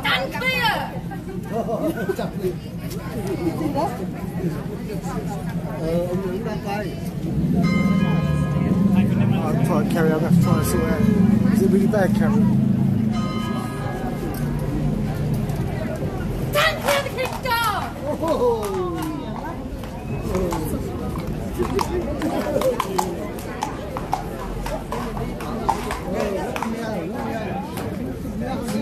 Stand clear! Uh, I'm trying to carry. I'm to try and sort out. Is it really bad, Cameron?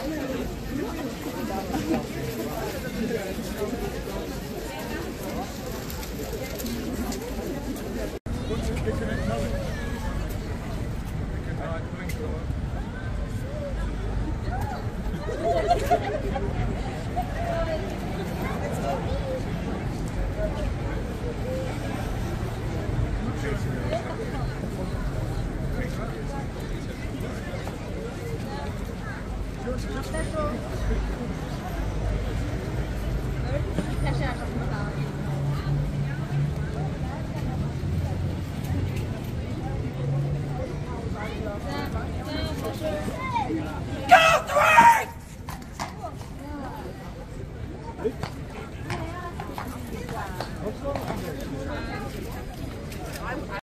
Thank you. The right!